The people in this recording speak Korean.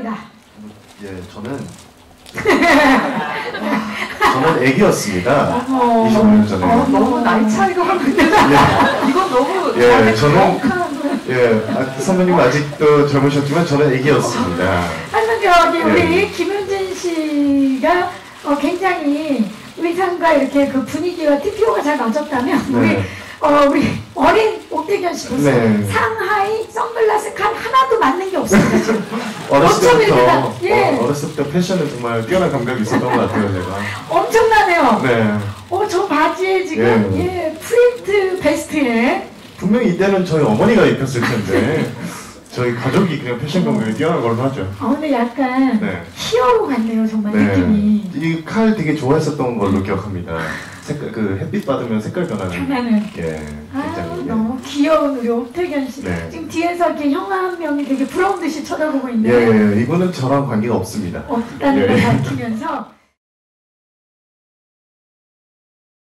사람이다. 예, 저는 저는 애기였습니다. 어, 25년 전에. 어, 너무 나이 차이가 확는데 예. 이건 너무 예, 저는 예, 아, 그 선배님 아직도 젊으셨지만 저는 애기였습니다. 할머니 여기 예. 우리 예. 김윤진 씨가 어, 굉장히 의상과 이렇게 그 분위기와 TPO가 잘 맞았다면 네. 우리 어 우리 어린 옥대견 씨 네. 상하이 선글라스 카 하나도 맞는 게 없습니다. 지금. 어렸을 때부터 다- 예. 어, 어렸을 때 패션에 정말 뛰어난 감각이 있었던 것 같아요, 제가. 엄청나네요. 네. 어, 저 바지에 지금 예. 예, 프린트 베스트에 분명히 이때는 저희 어머니가 입혔을 텐데 저희 가족이 그냥 패션 감각이 뛰어난 걸로 하죠. 아 근데 약간 네. 히어로 같네요 정말 네. 느낌이 이 칼 되게 좋아했었던 걸로 기억합니다. 색깔 그 햇빛 받으면 색깔 변하는. 변하는 예. 아. 예. 너무 귀여운 우리 옥태견 씨 네. 지금 뒤에서 이렇게 형아 한 명이 되게 부러운 듯이 쳐다보고 예, 있는데 예, 이거는 저랑 관계가 없습니다. 없다는 예. 걸 밝히면서